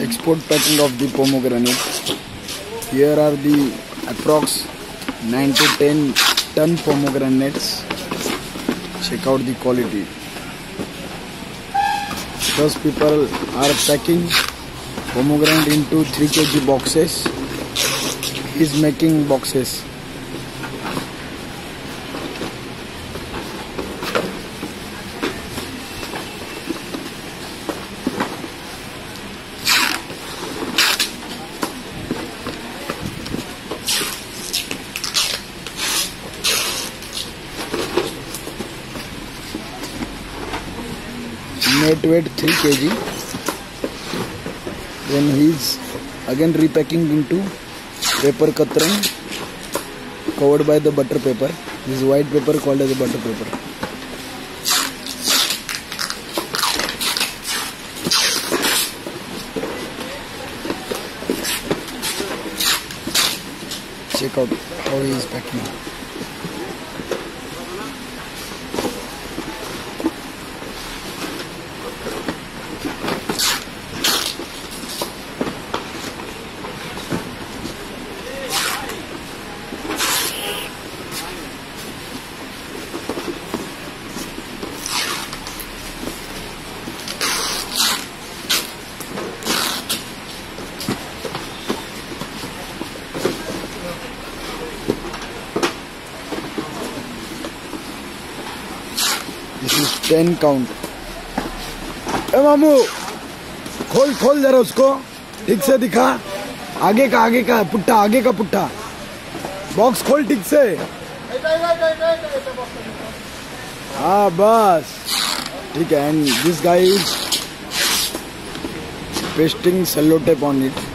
export packing of the pomegranate here are the approx 9 to 10 ton pomegranates check out the quality Those people are packing pomegranate into 3 kg boxes is making boxes Net weight 3 kg. Then he is again repacking into paper katran covered by the butter paper. This white paper called as a butter paper. Check out how he is packing. This is ten count ए मामू खोल खोल जरा उसको ठीक से दिखा आगे का आगे का पुट्टा आगे का पुट्टा बॉक्स खोल ठीक से हा बस ठीक है and this guys pasting sellotape on it